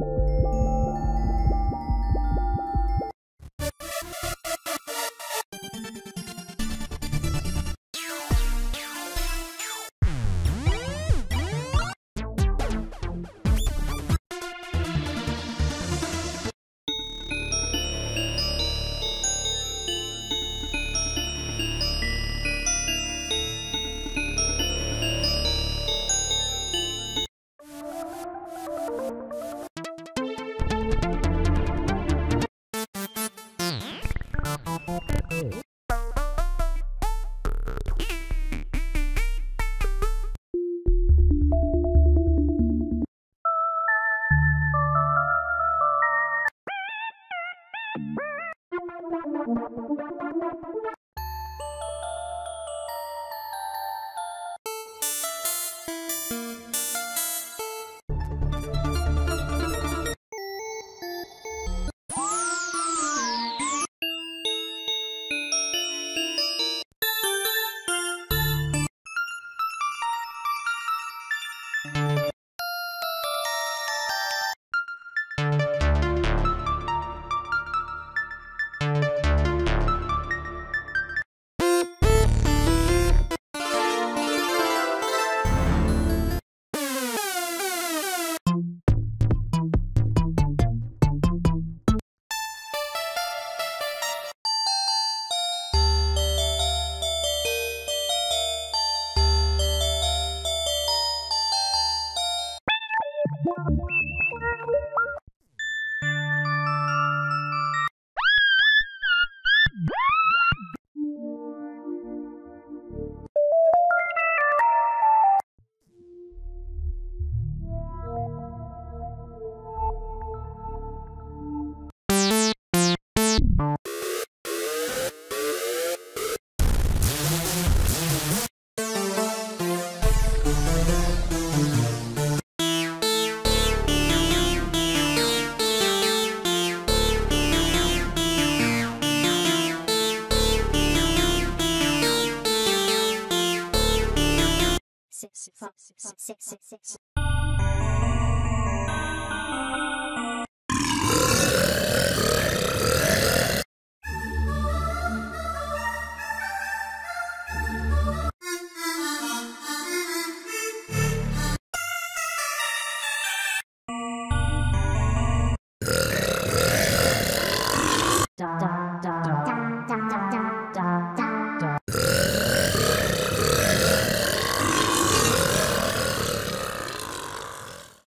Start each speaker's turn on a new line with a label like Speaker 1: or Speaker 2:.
Speaker 1: Thank you. Thank you. six, six, six, six.